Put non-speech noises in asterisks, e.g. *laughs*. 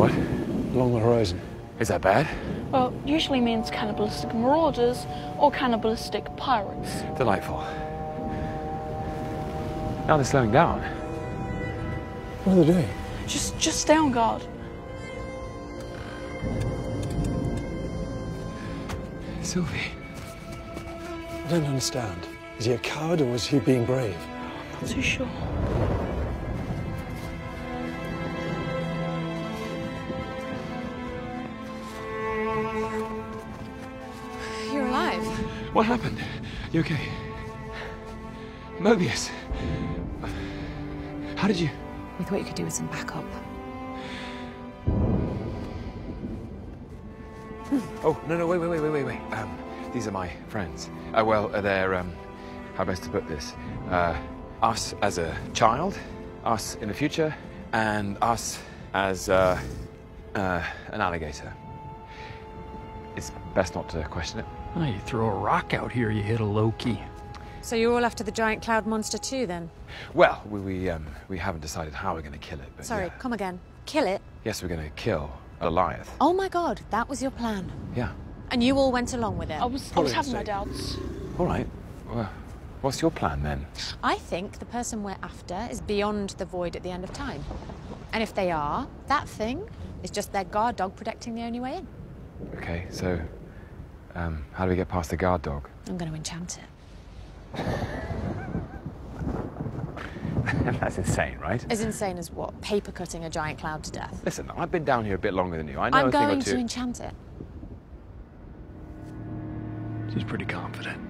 What? along the horizon. Is that bad? Well, usually means cannibalistic marauders or cannibalistic pirates. Delightful. Now they're slowing down. What are they doing? Just, just stay on guard. Sylvie. I don't understand. Is he a coward or was he being brave? I'm Not too sure. What happened? You okay? Mobius. How did you? We thought you could do with some backup. Oh, no, no, wait, wait, wait, wait, wait, wait. Um, these are my friends. Uh, well, uh, they're, um, how best to put this? Uh, us as a child, us in the future, and us as, uh, uh, an alligator. It's best not to question it. Oh, you throw a rock out here, you hit a Loki. So you're all after the giant cloud monster too, then? Well, we, we, um, we haven't decided how we're going to kill it, but Sorry, yeah. come again. Kill it? Yes, we're going to kill Alioth. Oh my god, that was your plan. Yeah. And you all went along with it? I was, I was having my doubts. All right. Well, what's your plan then? I think the person we're after is beyond the void at the end of time. And if they are, that thing is just their guard dog protecting the only way in. Okay, so, um, how do we get past the guard dog? I'm going to enchant it. *laughs* That's insane, right? As insane as what? Paper cutting a giant cloud to death. Listen, I've been down here a bit longer than you. I know I'm a thing going or two. to enchant it. She's pretty confident.